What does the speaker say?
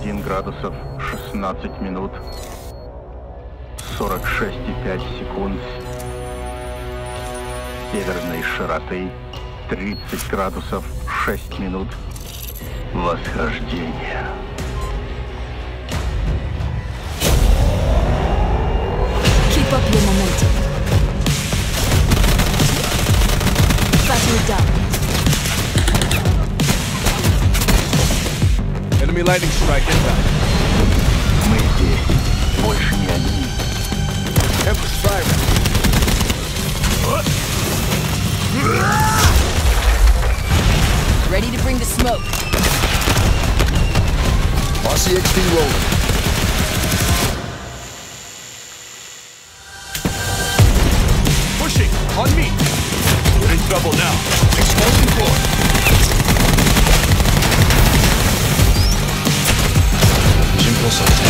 21 градусов 16 минут 46,5 секунд северной широты 30 градусов 6 минут восхождения. Keep up your momentum. Battery down. Enemy lightning strike inbound. Мы здесь. Больше не одни. Tempest firing. Ready to bring the smoke. RCXD rolling. Pushing. On me. We're in trouble now. nosotros.